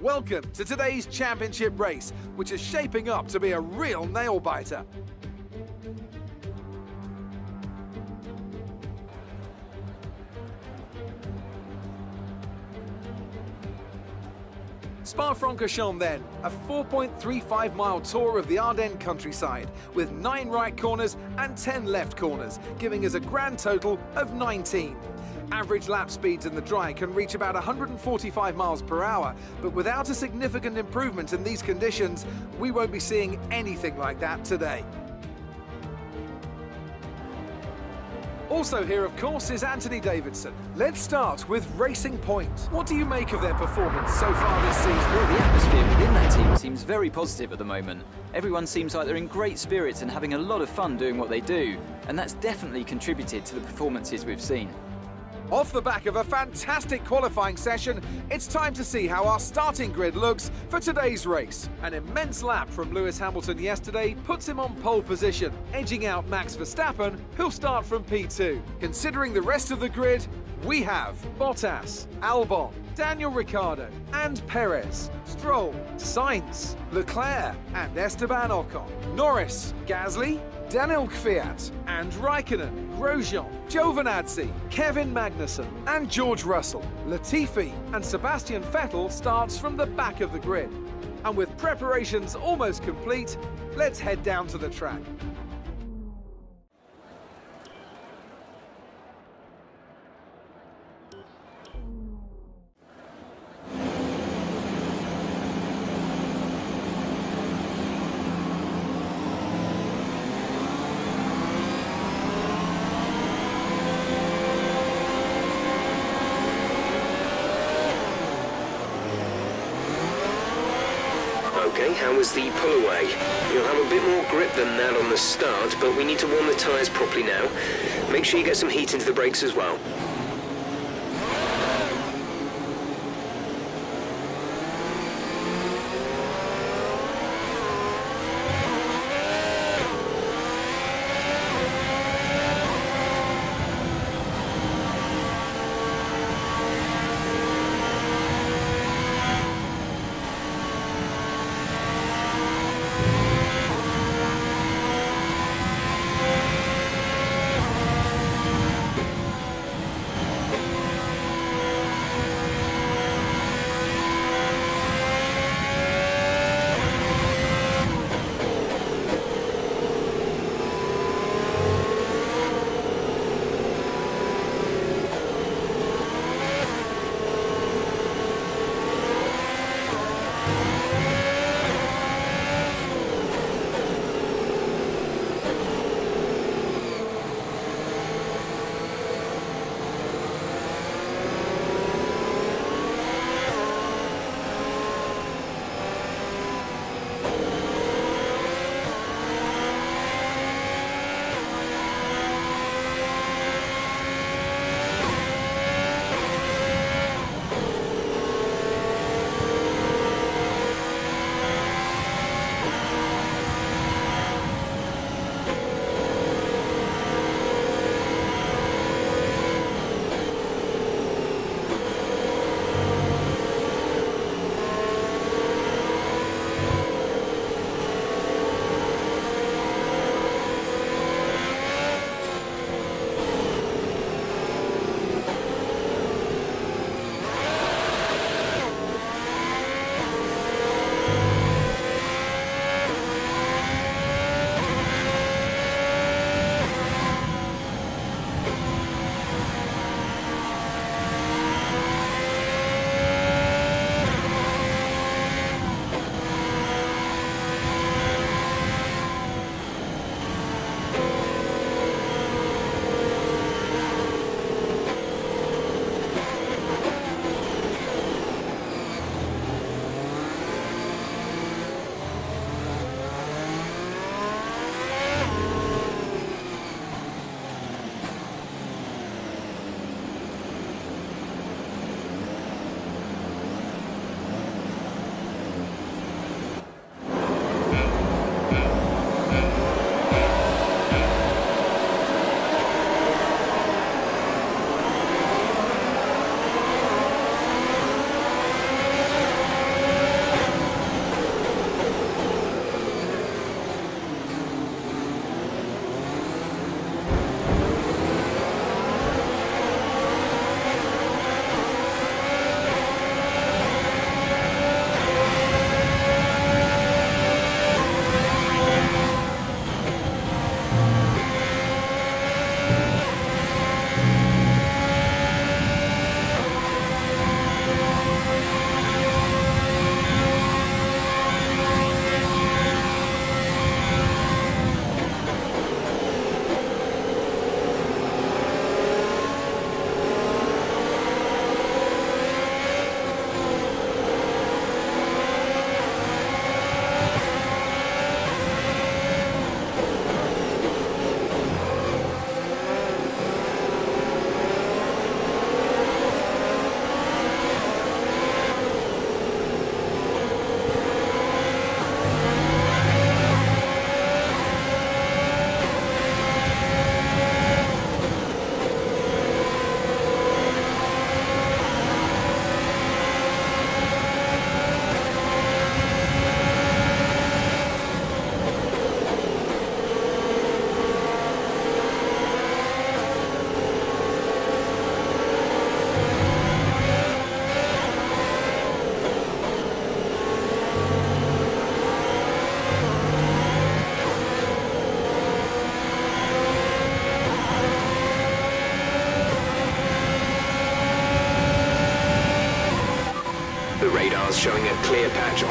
Welcome to today's championship race, which is shaping up to be a real nail-biter. Spa-Francorchamps then, a 4.35 mile tour of the Ardennes countryside, with 9 right corners and 10 left corners, giving us a grand total of 19. Average lap speeds in the dry can reach about 145 miles per hour, but without a significant improvement in these conditions, we won't be seeing anything like that today. Also here, of course, is Anthony Davidson. Let's start with Racing Point. What do you make of their performance so far this season? Well, the atmosphere within that team seems very positive at the moment. Everyone seems like they're in great spirits and having a lot of fun doing what they do, and that's definitely contributed to the performances we've seen. Off the back of a fantastic qualifying session, it's time to see how our starting grid looks for today's race. An immense lap from Lewis Hamilton yesterday puts him on pole position, edging out Max Verstappen, who'll start from P2. Considering the rest of the grid, we have Bottas, Albon, Daniel Ricciardo, and Perez, Stroll, Sainz, Leclerc, and Esteban Ocon, Norris, Gasly, Daniel Kvyat, and Raikkonen, Grosjean, Giovinazzi, Kevin Magnussen, and George Russell. Latifi and Sebastian Vettel starts from the back of the grid. And with preparations almost complete, let's head down to the track. Okay, how was the pull away? You'll have a bit more grip than that on the start, but we need to warm the tyres properly now. Make sure you get some heat into the brakes as well.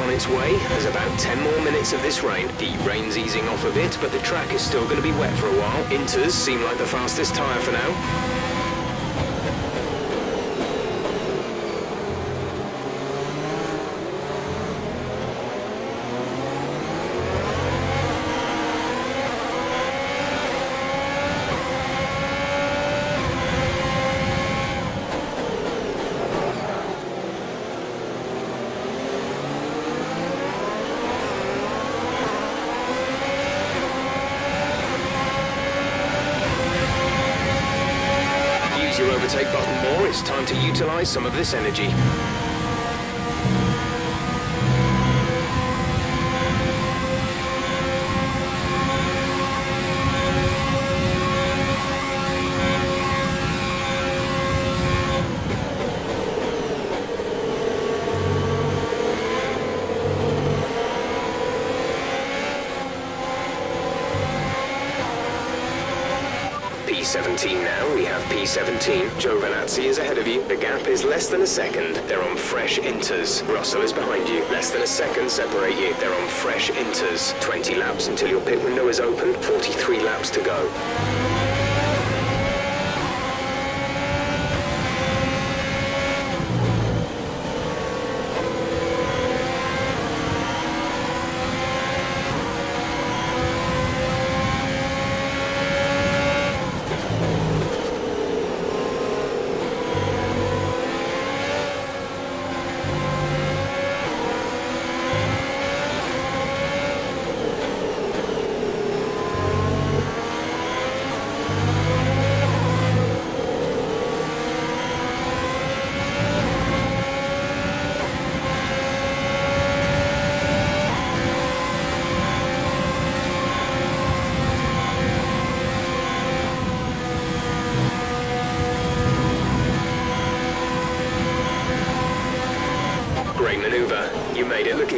On its way. There's about 10 more minutes of this rain. The rain's easing off a bit, but the track is still going to be wet for a while. Inters seem like the fastest tyre for now. overtake button more, it's time to utilize some of this energy. P17 now, we have P17. Giovinazzi is ahead of you. The gap is less than a second. They're on fresh inters. Russell is behind you. Less than a second separate you. They're on fresh inters. 20 laps until your pit window is open. 43 laps to go.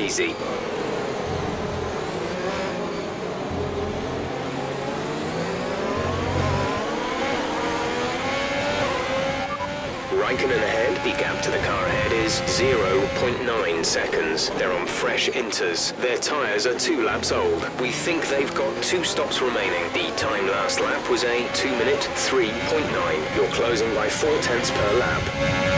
Easy. Raikkonen ahead, the gap to the car ahead is 0.9 seconds. They're on fresh inters. Their tyres are two laps old. We think they've got two stops remaining. The time last lap was a 2 minute 3.9. You're closing by 4 tenths per lap.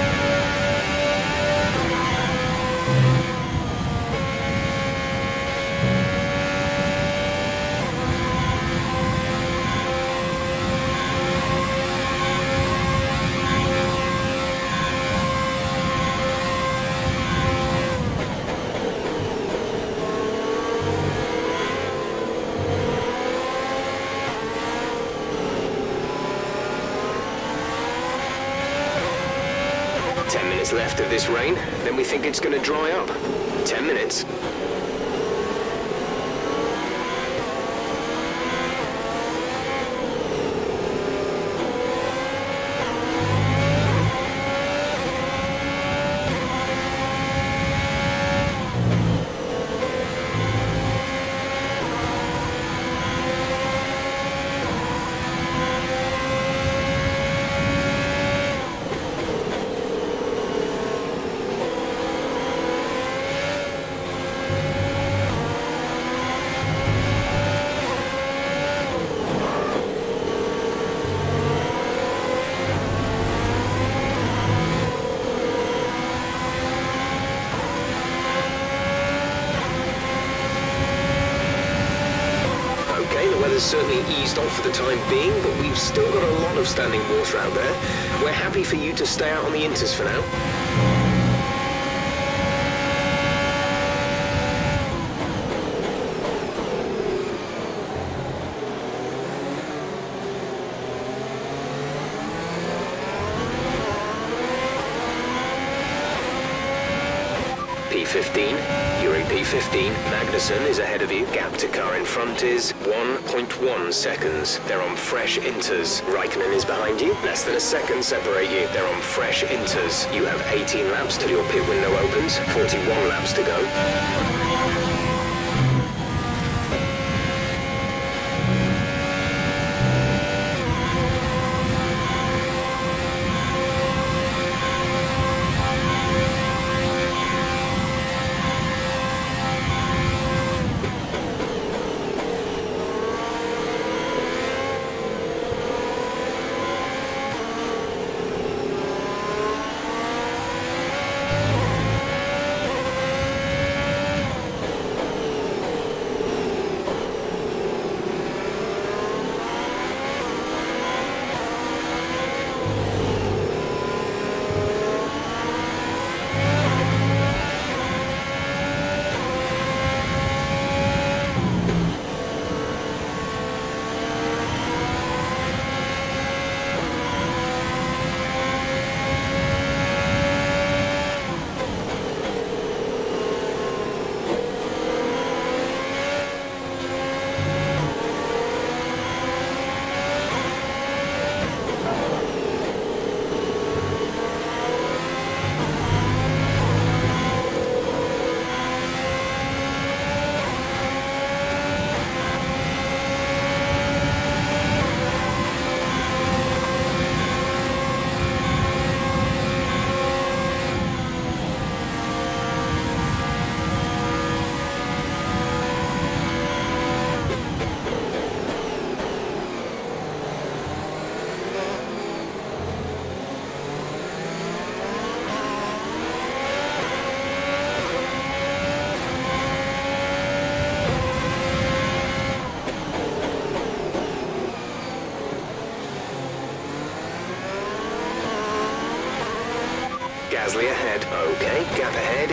Think it's going to dry up. 10 minutes. has certainly eased off for the time being, but we've still got a lot of standing water out there. We're happy for you to stay out on the inters for now. P15. You're in P15. Magnussen is ahead of you. Gap to car in front is 1.1 seconds. They're on fresh inters. Raikkonen is behind you. Less than a second separate you. They're on fresh inters. You have 18 laps till your pit window opens. 41 laps to go.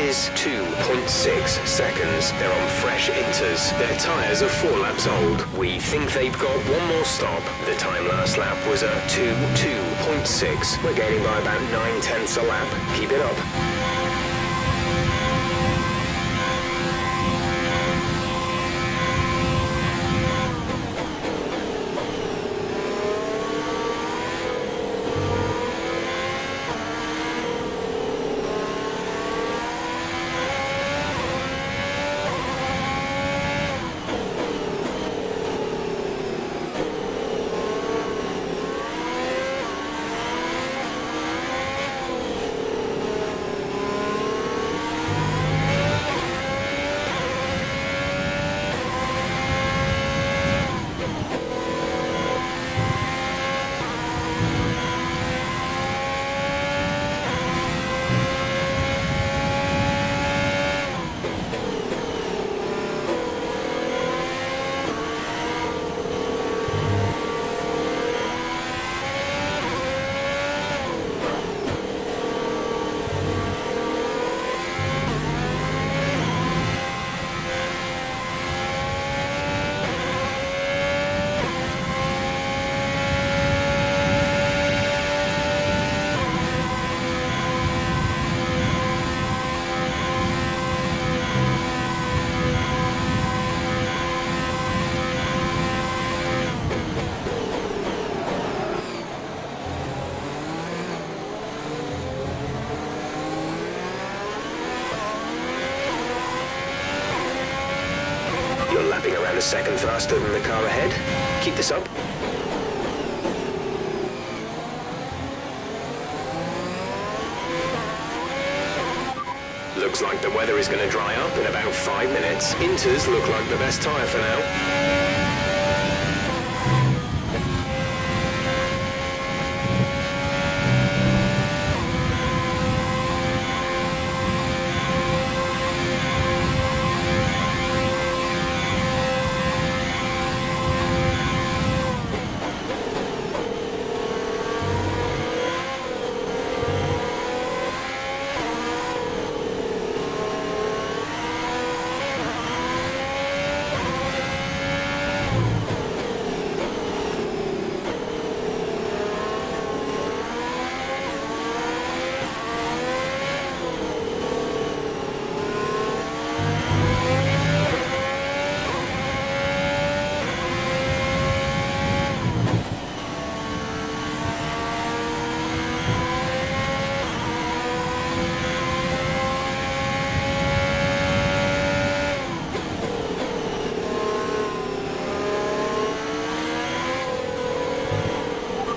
Is 2.6 seconds. They're on fresh inters. Their tyres are four laps old. We think they've got one more stop. The time last lap was a 2.2.6. We're gaining by about 9 tenths a lap. Keep it up. a second faster than the car ahead. Keep this up. Looks like the weather is going to dry up in about five minutes. Inters look like the best tyre for now.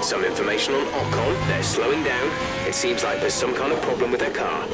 Some information on Ocon. They're slowing down. It seems like there's some kind of problem with their car.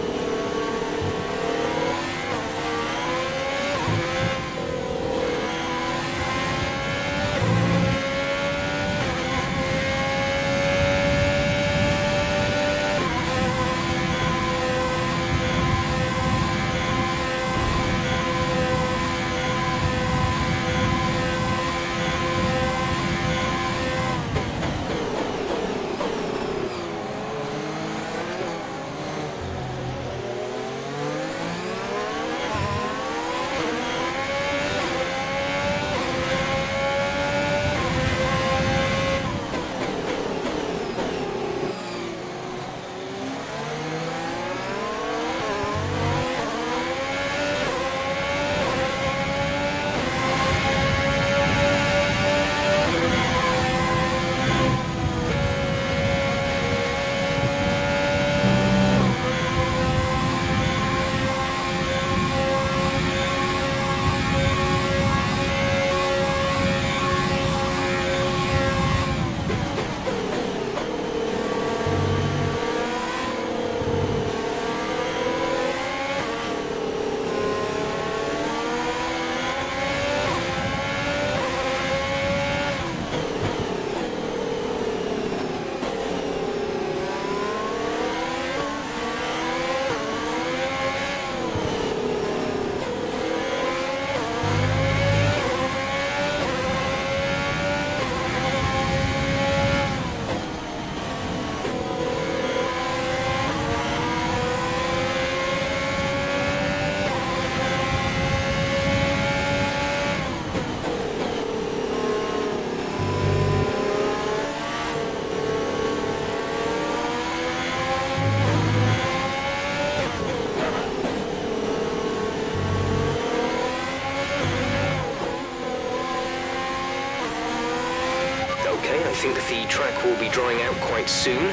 Will be drying out quite soon.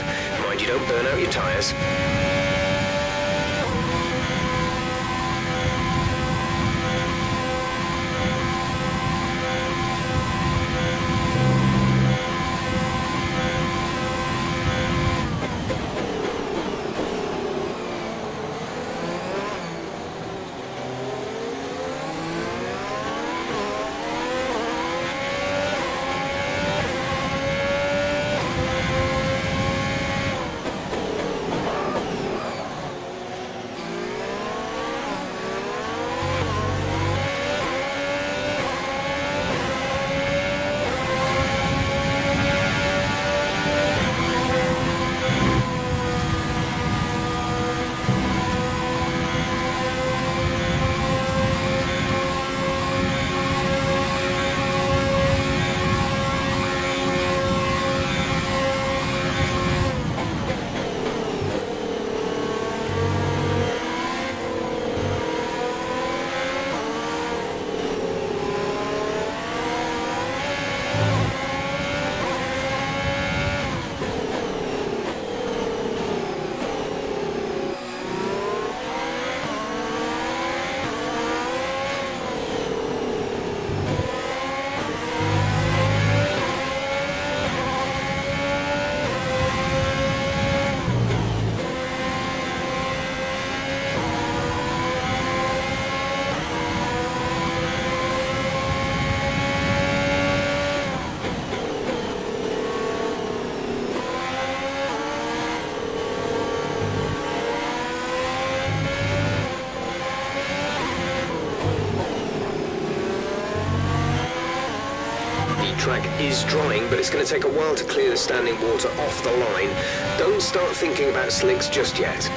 Mind you don't burn out your tyres. track is drying, but it's going to take a while to clear the standing water off the line. Don't start thinking about slicks just yet.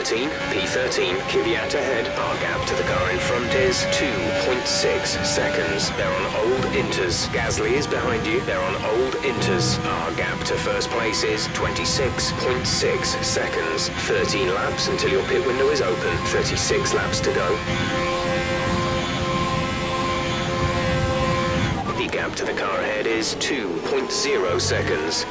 13, P13, Kvyat ahead. Our gap to the car in front is 2.6 seconds. They're on old inters. Gasly is behind you. They're on old inters. Our gap to first place is 26.6 seconds. 13 laps until your pit window is open. 36 laps to go. The gap to the car ahead is 2.0 seconds.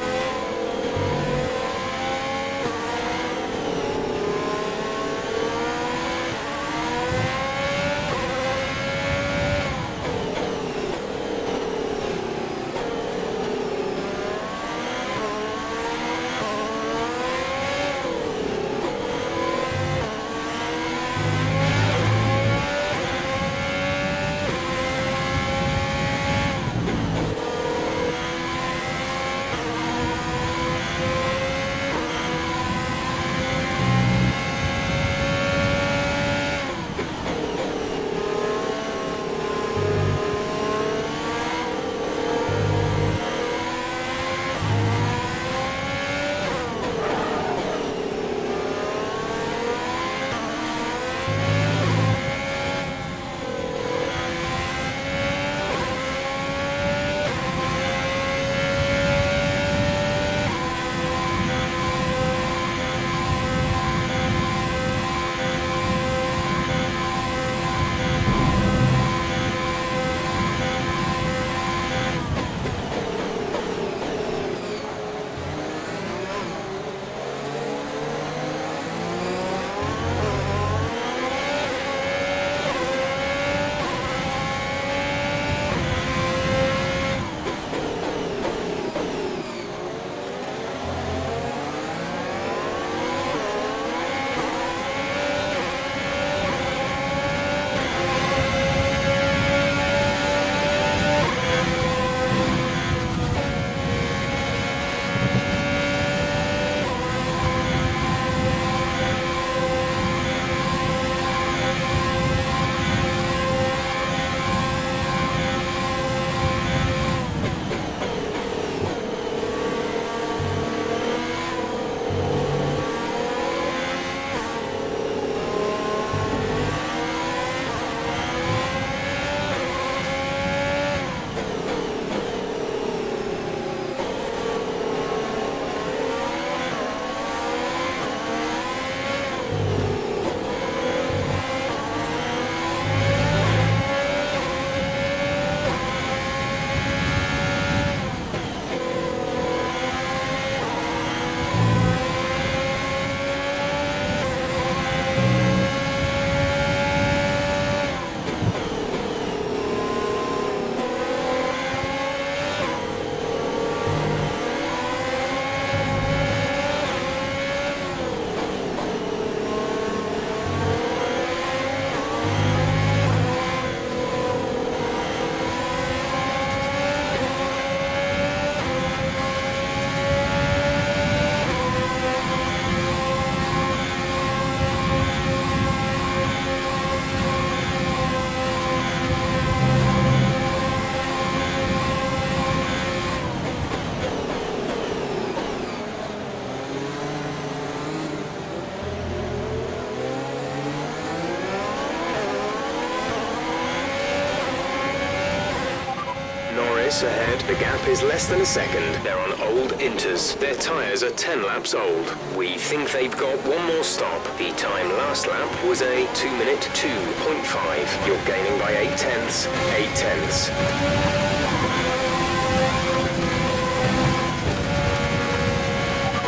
Is less than a second. They're on old Inters. Their tyres are 10 laps old. We think they've got one more stop. The time last lap was a 2 minute 2.5. You're gaining by 8 tenths. 8 tenths.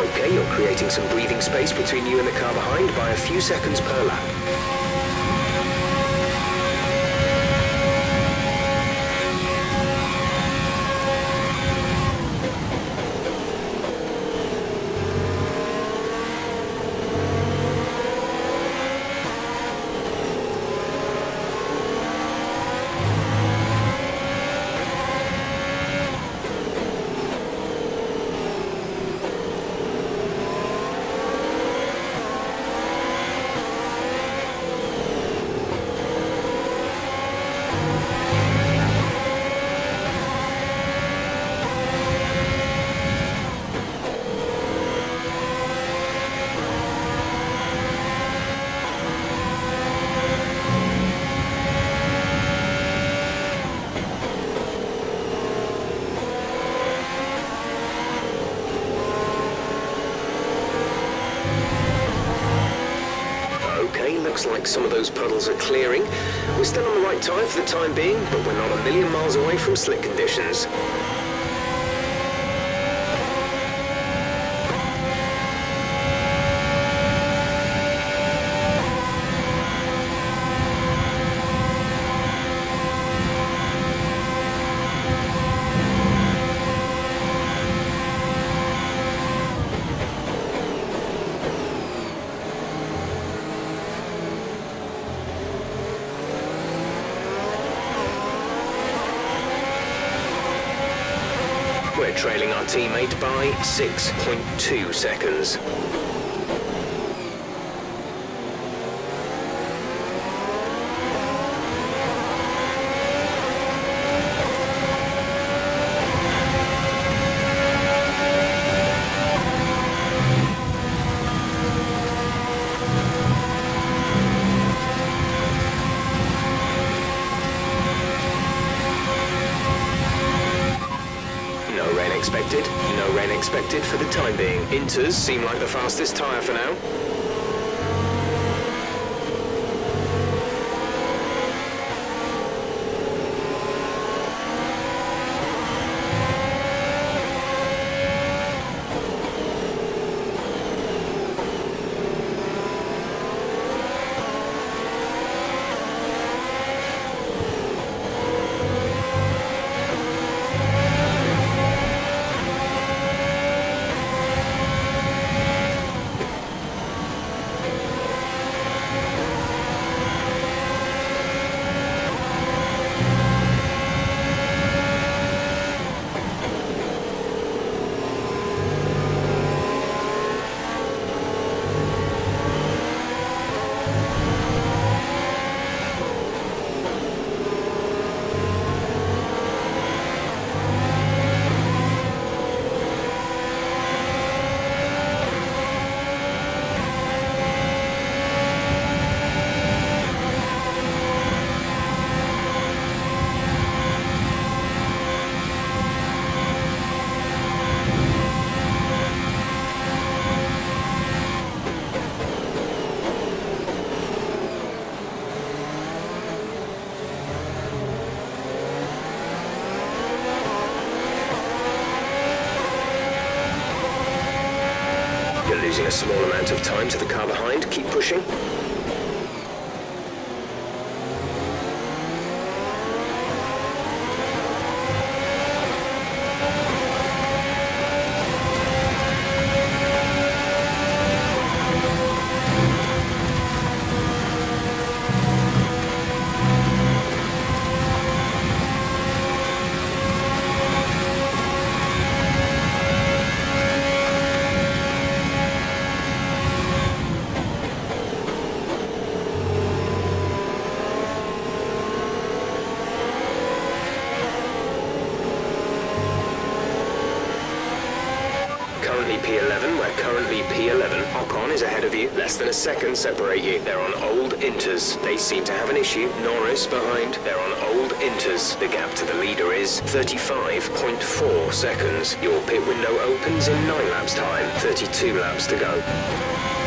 Okay, you're creating some breathing space between you and the car behind by a few seconds per lap. Looks like some of those puddles are clearing. We're still on the right tyre for the time being, but we're not a million miles away from slick conditions. We're trailing our teammate by 6.2 seconds. expected. No rain expected for the time being. Inters seem like the fastest tyre for now. Losing a small amount of time to the car behind. Keep pushing. Separate you. They're on old inters. They seem to have an issue. Norris behind, they're on old inters. The gap to the leader is 35.4 seconds. Your pit window opens in 9 laps time, 32 laps to go.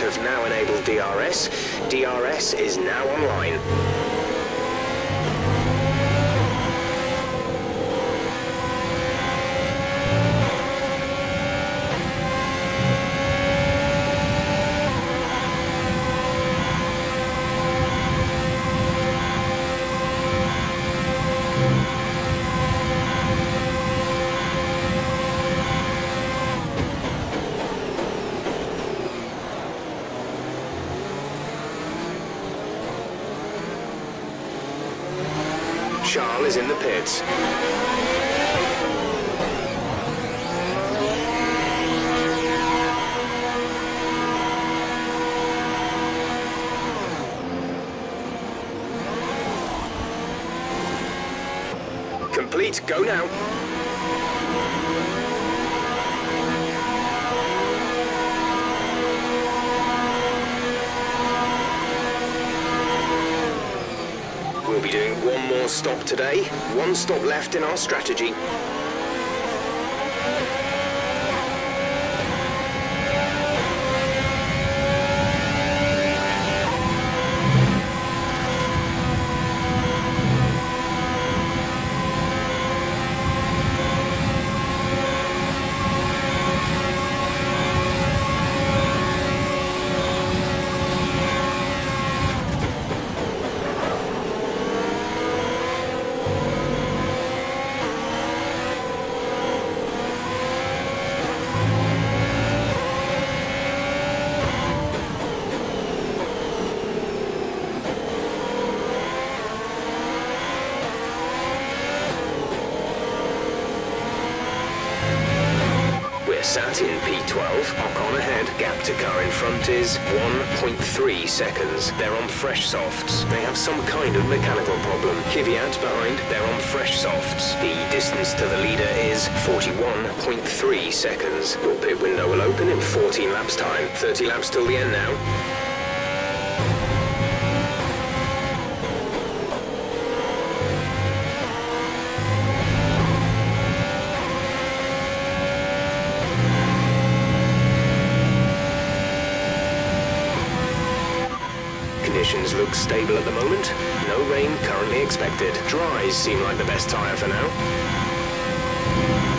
Have now enabled DRS. DRS is now online. Charles is in the pits. Complete, go now. We'll be doing one more stop today. One left in our strategy. 12, on ahead, gap to car in front is 1.3 seconds. They're on fresh softs. They have some kind of mechanical problem. Kvyat behind, they're on fresh softs. The distance to the leader is 41.3 seconds. Your pit window will open in 14 laps time. 30 laps till the end now. Conditions look stable at the moment. No rain currently expected. Dries seem like the best tyre for now.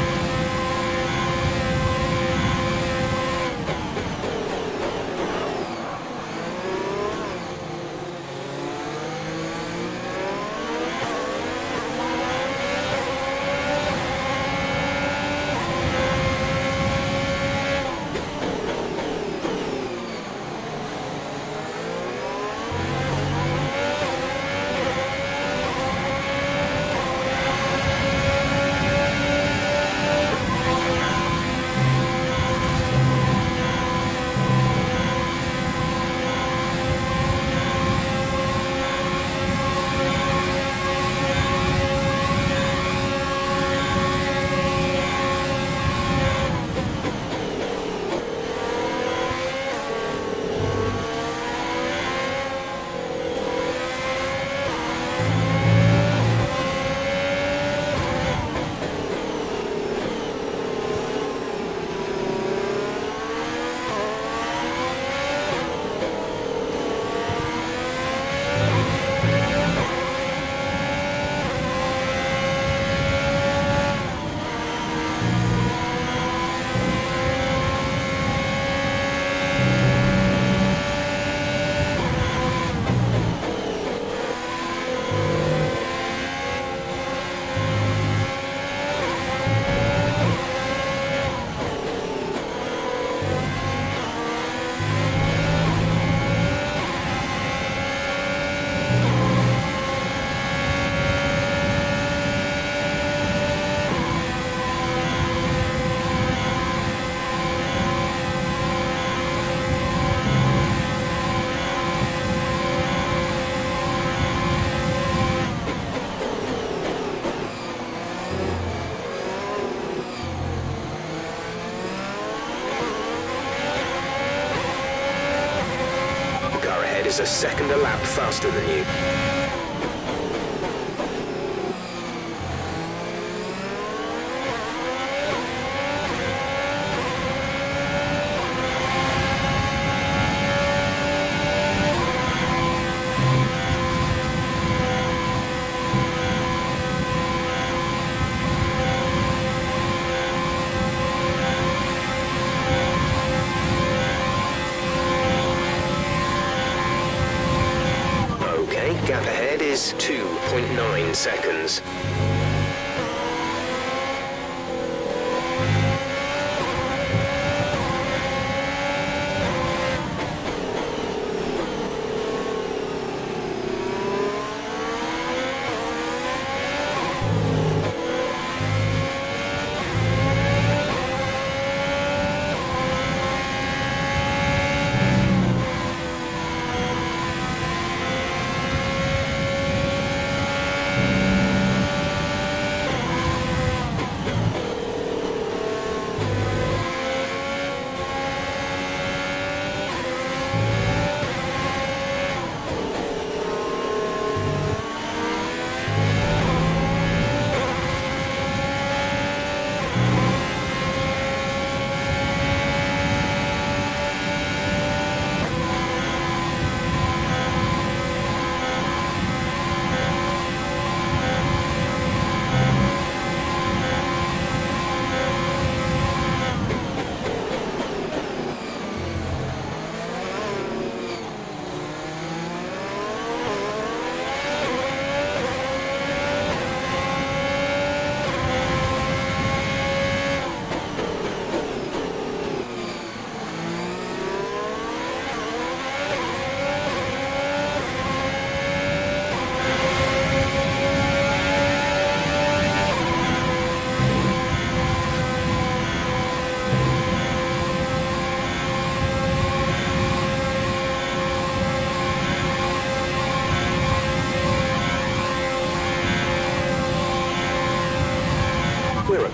Is 2.9 seconds.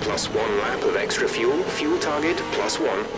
Plus one lap of extra fuel. Fuel target plus one.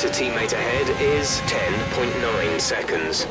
The teammate ahead is 10.9 seconds.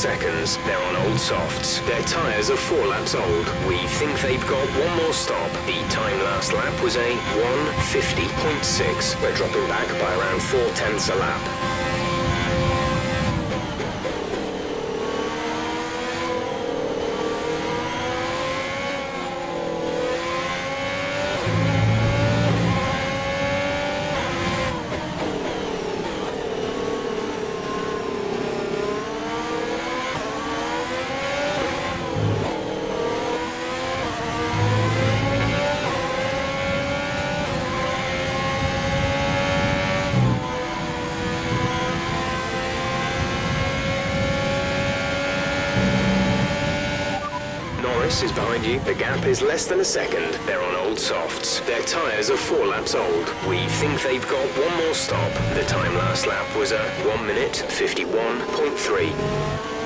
Seconds. They're on old softs. Their tyres are four laps old. We think they've got one more stop. The time last lap was a 150.6. We're dropping back by around four tenths a lap. Is behind you. The gap is less than a second. They're on old softs. Their tyres are four laps old. We think they've got one more stop. The time last lap was a 1 minute 51.3.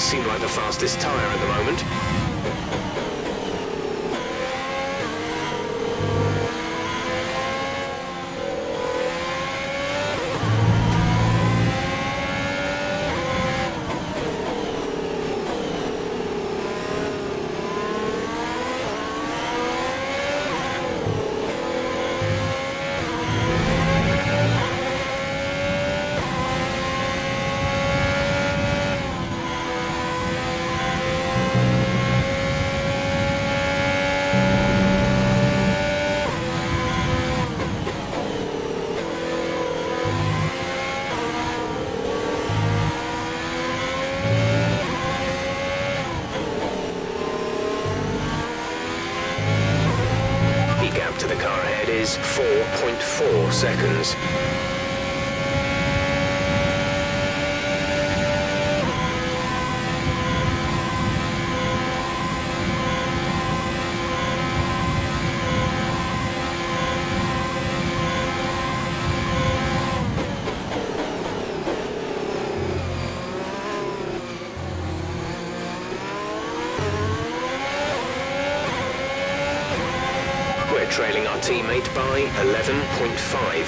seem like the fastest tyre at the moment.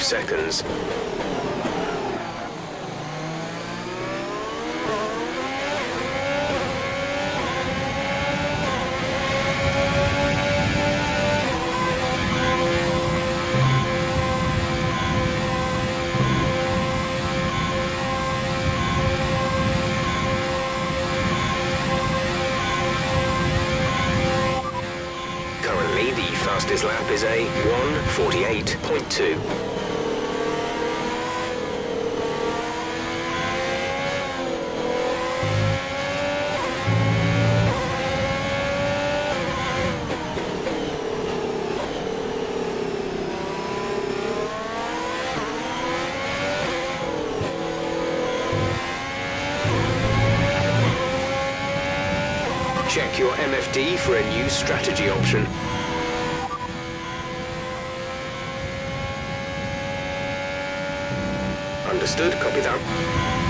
11.5 seconds. Currently, the fastest lap is a 148.2. Check MFD for a new strategy option. Understood, copy that.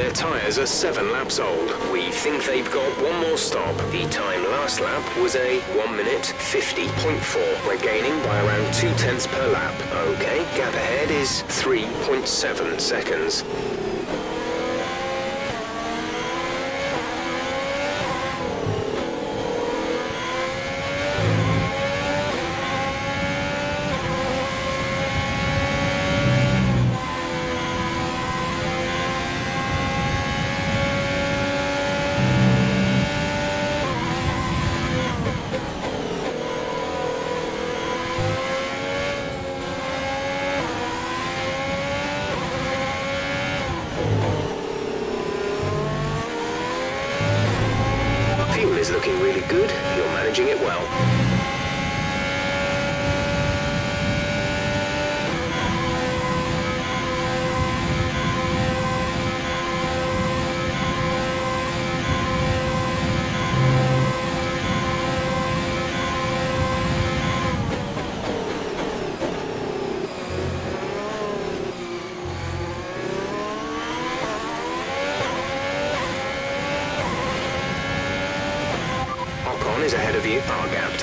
Their tyres are seven laps old. We think they've got one more stop. The time last lap was a 1 minute 50.4. We're gaining by around 2 tenths per lap. Okay, gap ahead is 3.7 seconds. Fuel is looking really good. You're managing it well. Ocon is ahead of you. Our gap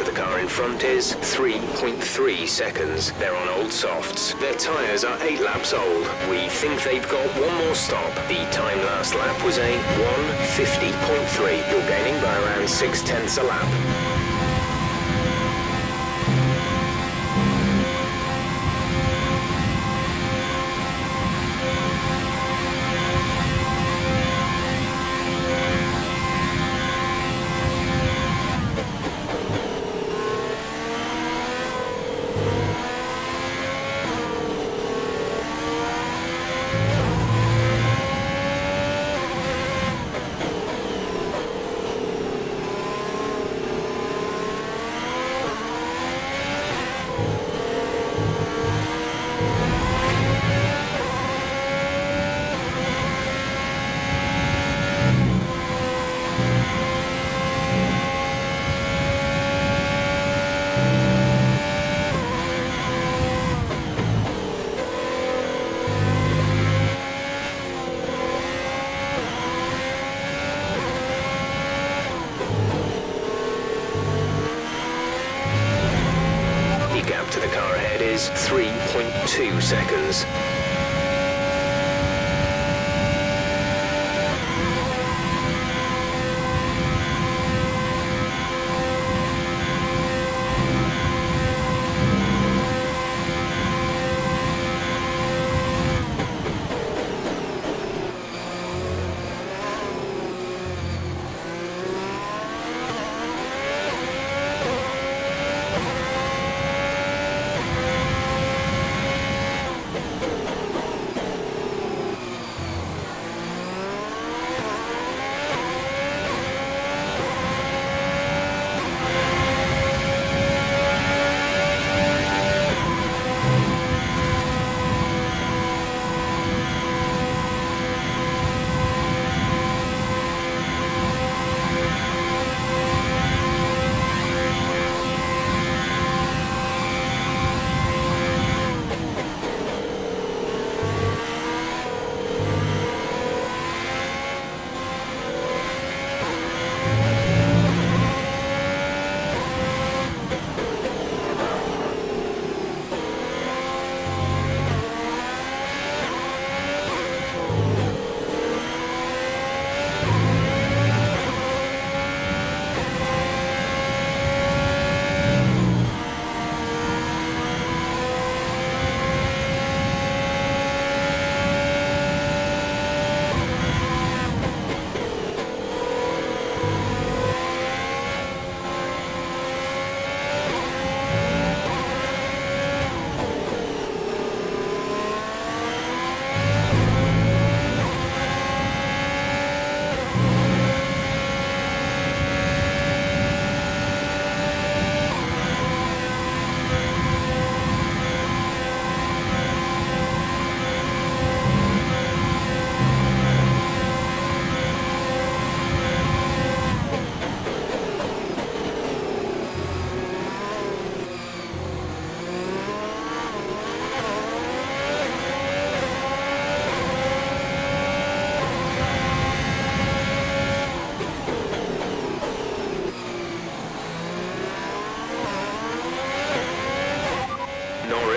front is 3.3 seconds. They're on old softs. Their tyres are 8 laps old. We think they've got one more stop. The time last lap was a 150.3. You're gaining by around 6 tenths a lap.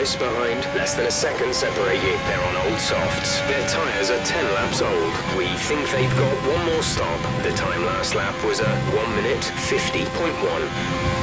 Norris behind. Less than a second separate you. They're on old softs. Their tyres are 10 laps old. We think they've got one more stop. The time last lap was a 1 minute 50.1.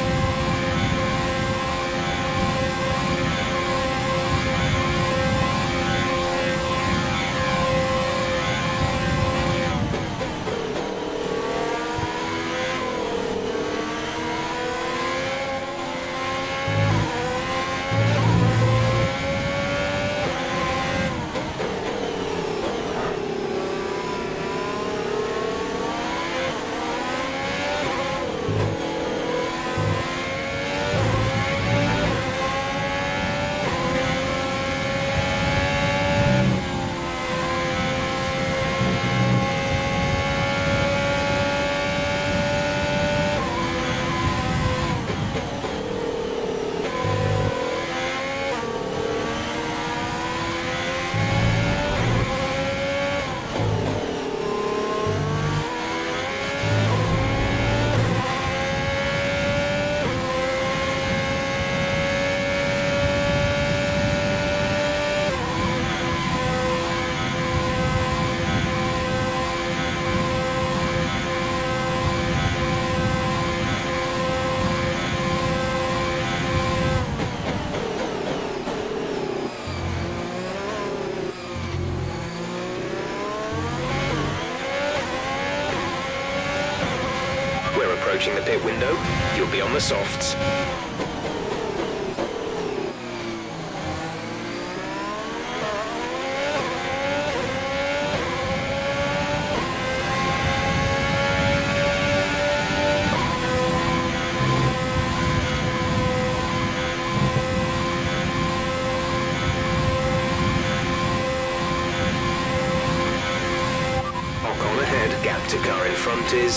approaching the pit window. You'll be on the softs.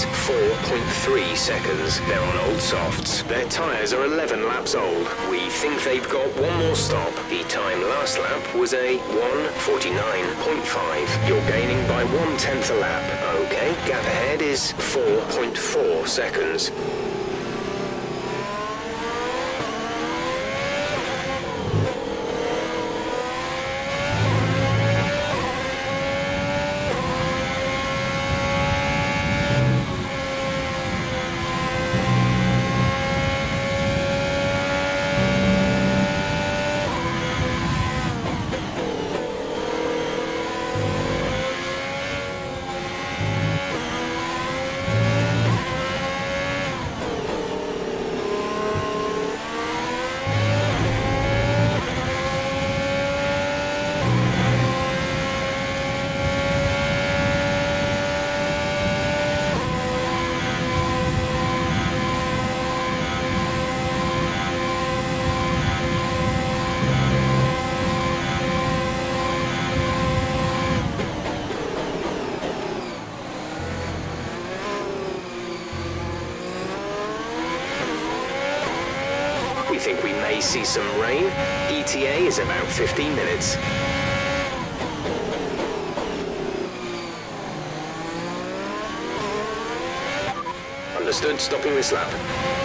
Is 4.3 seconds. They're on old softs. Their tyres are 11 laps old. We think they've got one more stop. The time last lap was a 1.49.5. You're gaining by one tenth a lap. Okay, gap ahead is 4.4 seconds. think we may see some rain. About 15 minutes. Understood, stopping this lap.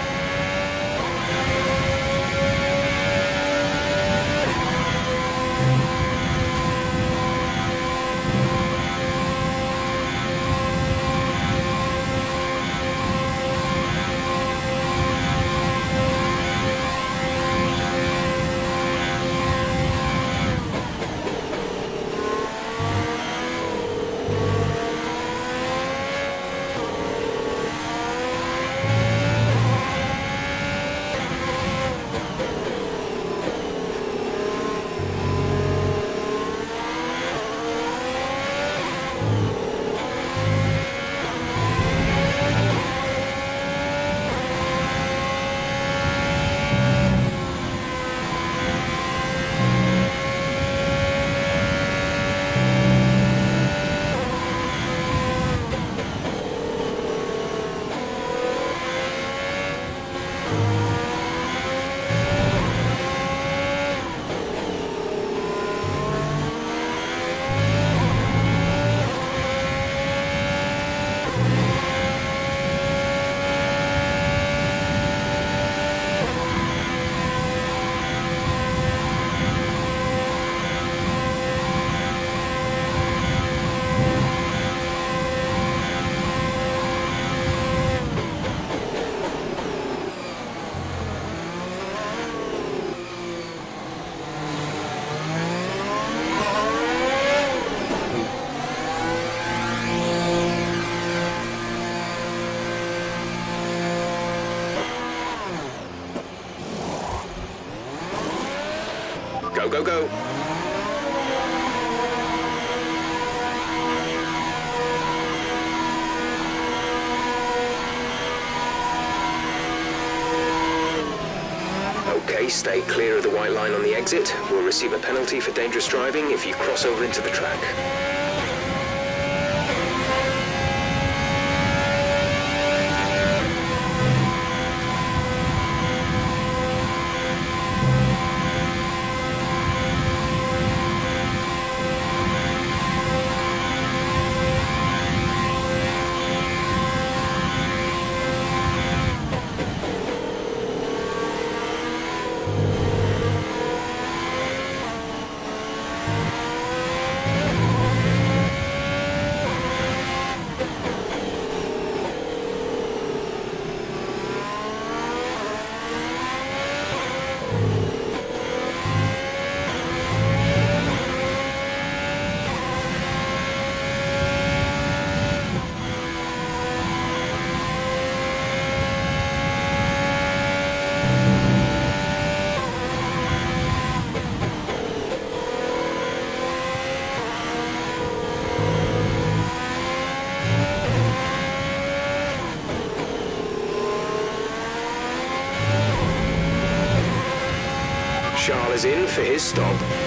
Go. Okay, stay clear of the white line on the exit. We'll receive a penalty for dangerous driving if you cross over into the track. Is in for his stop.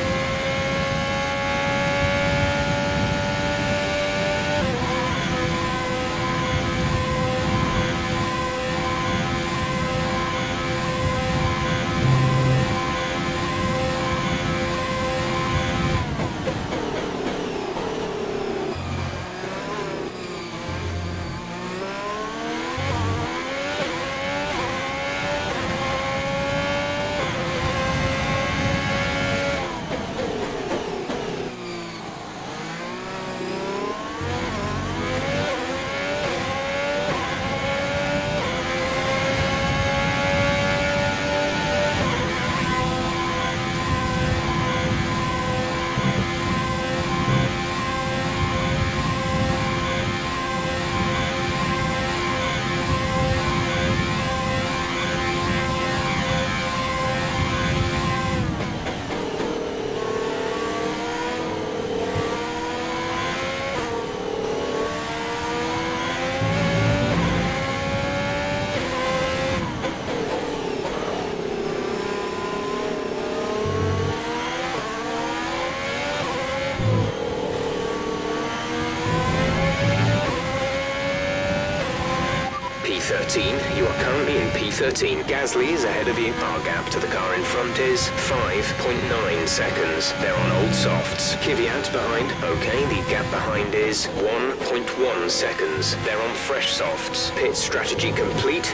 13 Gasly is ahead of you. Our gap to the car in front is 5.9 seconds. They're on old softs. Kvyat behind. Okay, the gap behind is 1.1 seconds. They're on fresh softs. Pit strategy complete.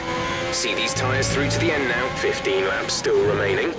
See these tyres through to the end now. 15 laps still remaining.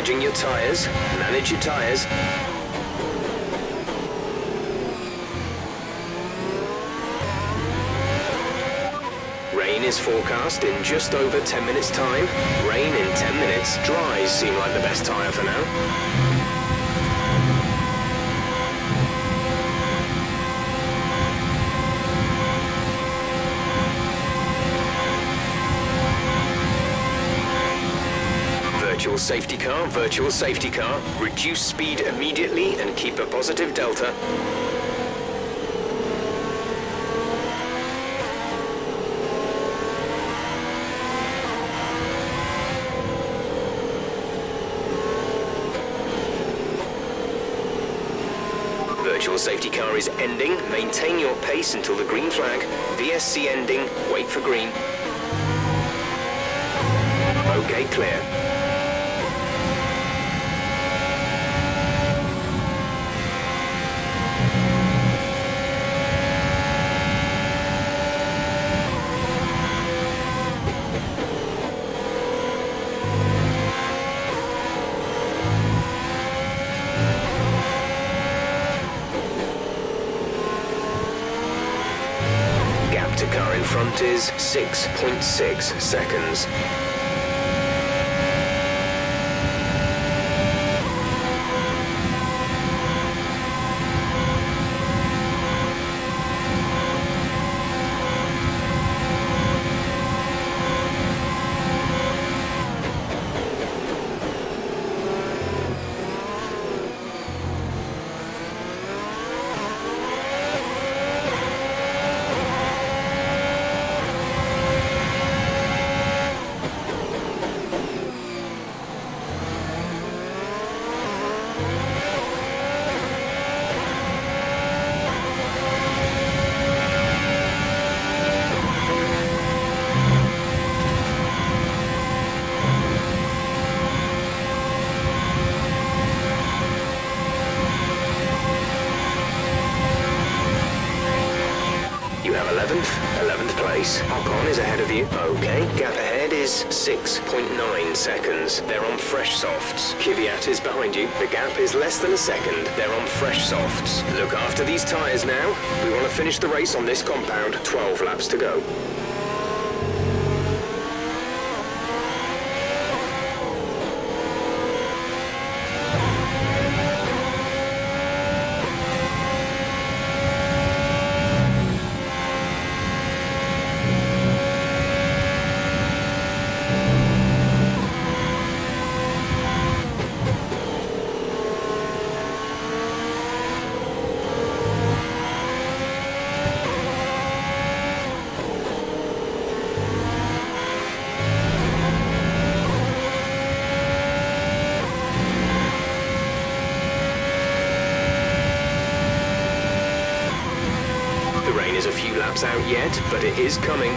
Managing your tyres. Manage your tyres. Rain is forecast in just over 10 minutes time. Rain in 10 minutes. Dries seem like the best tyre for now. Safety car, virtual safety car. Reduce speed immediately and keep a positive delta. Virtual safety car is ending. Maintain your pace until the green flag. VSC ending. Wait for green. Okay, clear. to car in front is 6.6 seconds. Race. Ocon is ahead of you. Okay, gap ahead is 6.9 seconds. They're on fresh softs. Kvyat is behind you. The gap is less than a second. They're on fresh softs. Look after these tyres now. We want to finish the race on this compound. 12 laps to go. The rain is a few laps out yet, but it is coming.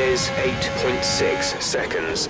Is 8.6 seconds.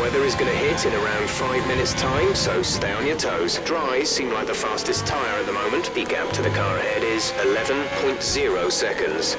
Weather is going to hit in around five minutes' time, so stay on your toes. Dries seem like the fastest tyre at the moment. The gap to the car ahead is 11.0 seconds.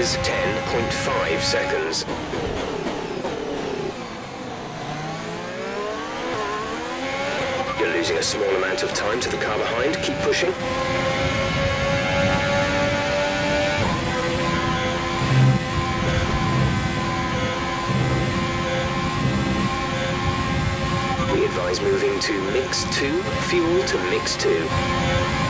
Is 10.5 seconds. You're losing a small amount of time to the car behind. Keep pushing. We advise moving to mix 2, fuel to mix 2.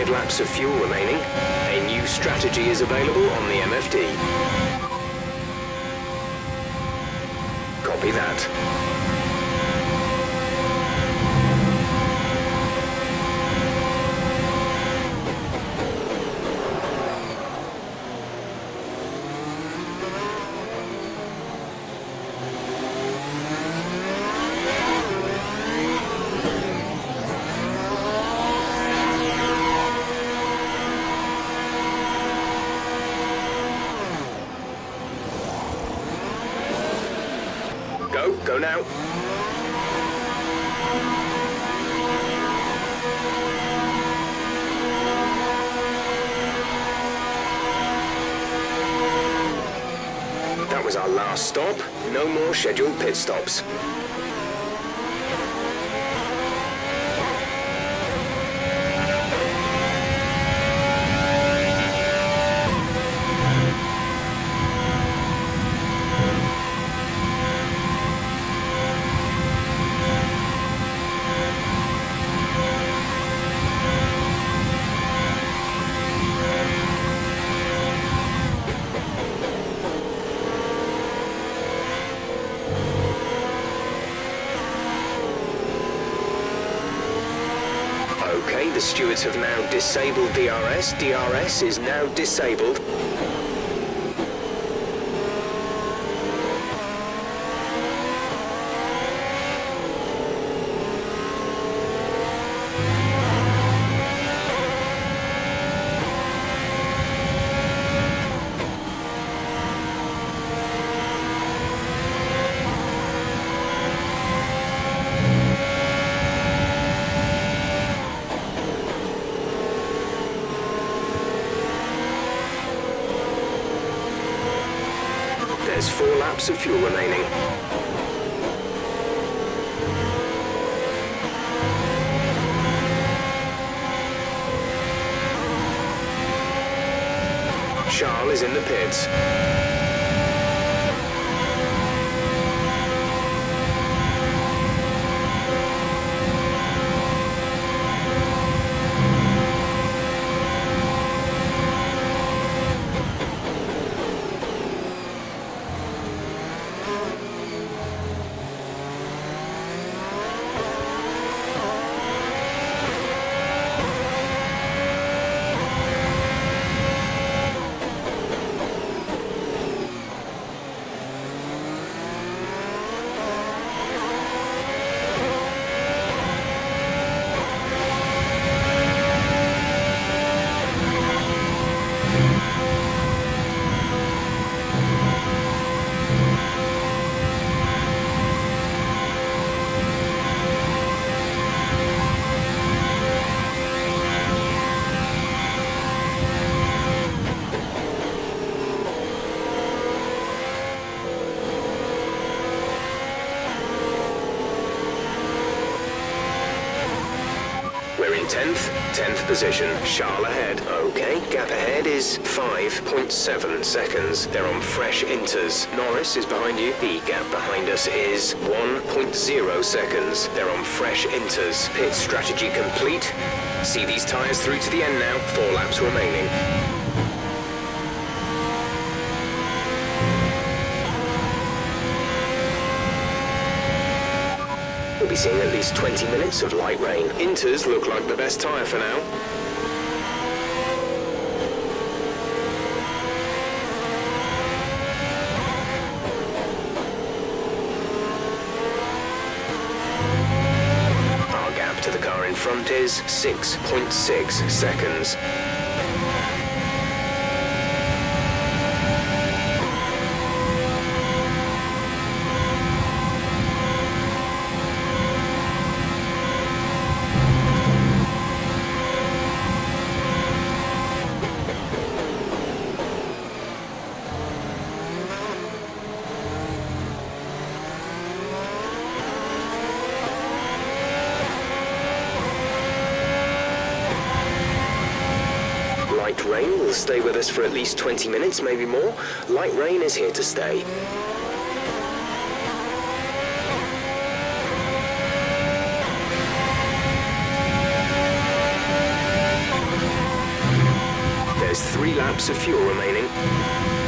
Five laps of fuel remaining. A new strategy is available on the MFD. Copy that. Go, go now. That was our last stop. No more pit stops. Stewards have now disabled DRS. DRS is now disabled. There's four laps of fuel remaining. Charles is in the pits. We're in 10th, 10th position. Charles ahead. Okay, gap ahead is 5.7 seconds. They're on fresh inters. Norris is behind you. The gap behind us is 1.0 seconds. They're on fresh inters. Pit strategy complete. See these tyres through to the end now. Four laps remaining. Seeing at least 20 minutes of light rain. Inters look like the best tyre for now. Our gap to the car in front is 6.6 seconds. us for at least 20 minutes, maybe more. Light rain is here to stay. There's three laps of fuel remaining.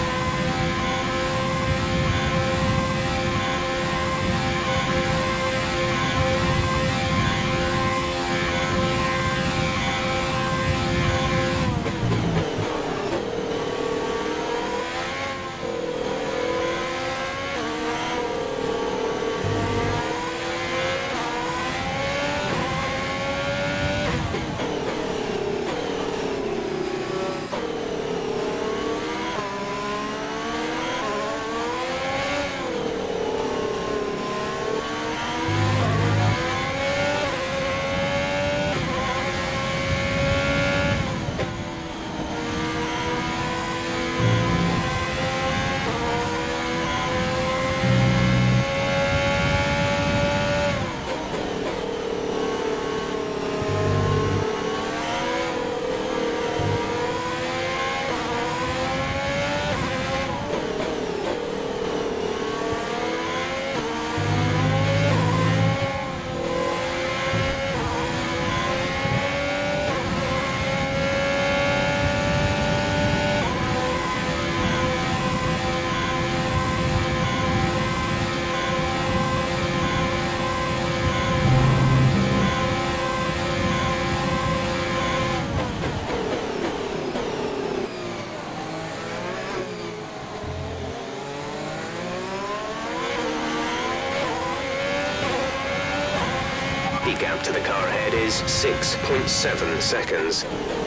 6.7 seconds.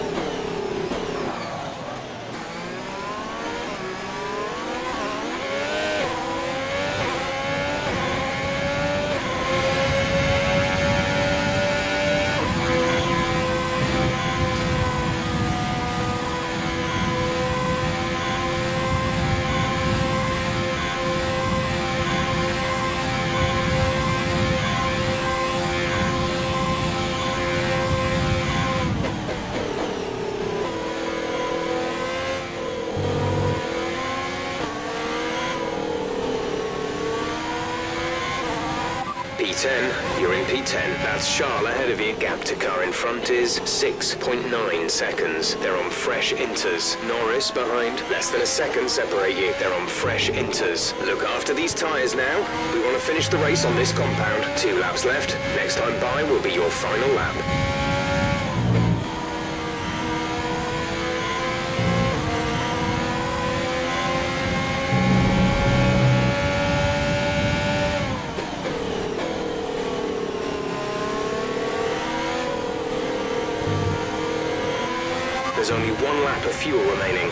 Charles ahead of you. Gap to car in front is 6.9 seconds. They're on fresh inters. Norris behind. Less than a second separate you. They're on fresh inters. Look after these tyres now. We want to finish the race on this compound. Two laps left. Next time by will be your final lap. There's only one lap of fuel remaining.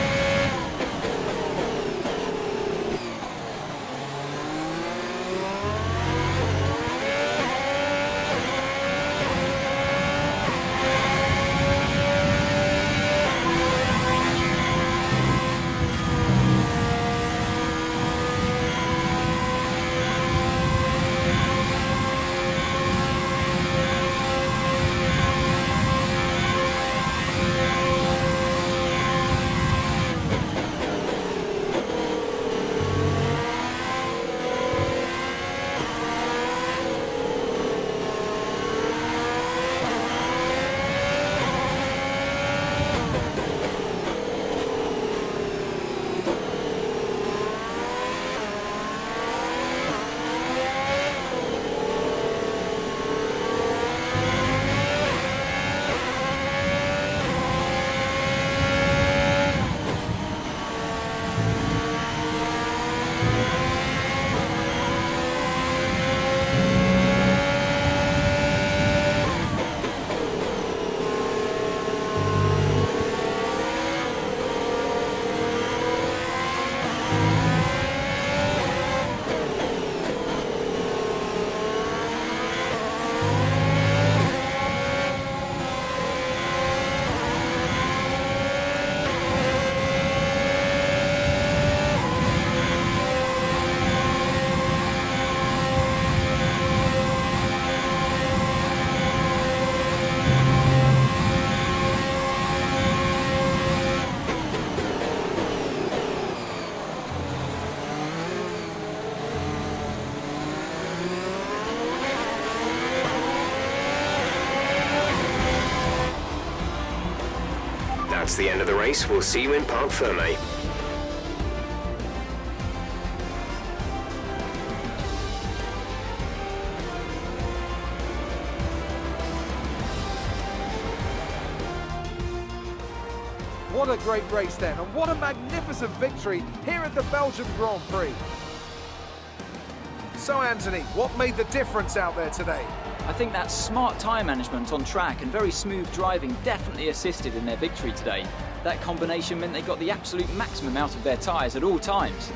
That's the end of the race. We'll see you in Parc Ferme. What a great race then, and what a magnificent victory here at the Belgium Grand Prix. So Anthony, what made the difference out there today? I think that smart tyre management on track and very smooth driving definitely assisted in their victory today. That combination meant they got the absolute maximum out of their tyres at all times.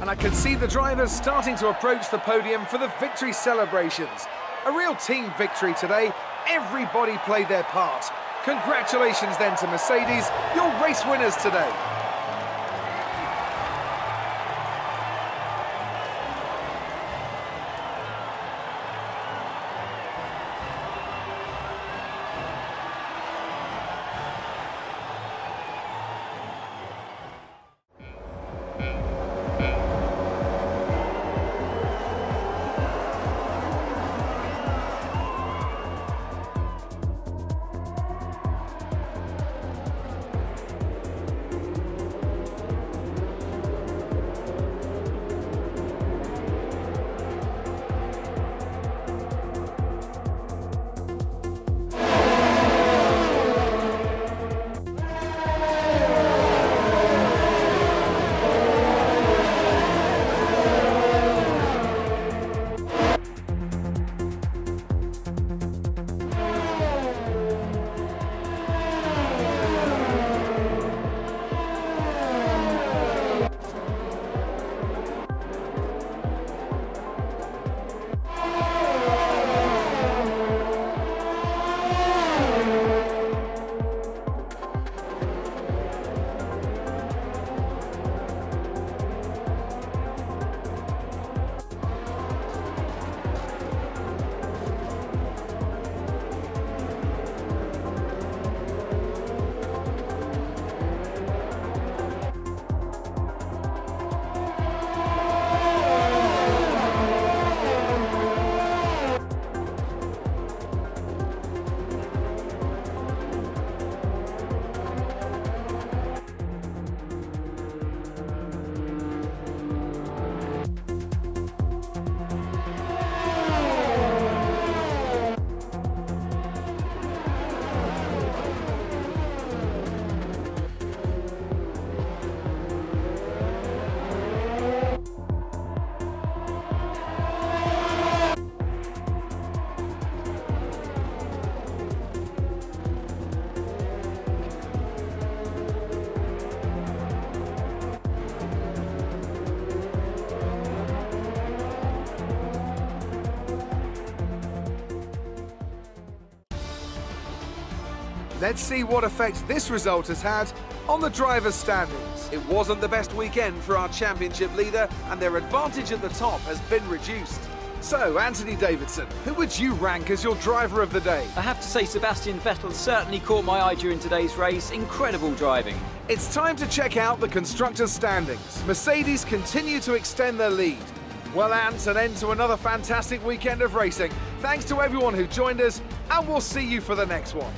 And I can see the drivers starting to approach the podium for the victory celebrations. A real team victory today. Everybody played their part. Congratulations then to Mercedes, your race winners today. Let's see what effect this result has had on the drivers' standings. It wasn't the best weekend for our championship leader, and their advantage at the top has been reduced. So, Anthony Davidson, who would you rank as your driver of the day? I have to say Sebastian Vettel certainly caught my eye during today's race. Incredible driving. It's time to check out the constructors' standings. Mercedes continue to extend their lead. Well, Ant, an end to another fantastic weekend of racing. Thanks to everyone who joined us, and we'll see you for the next one.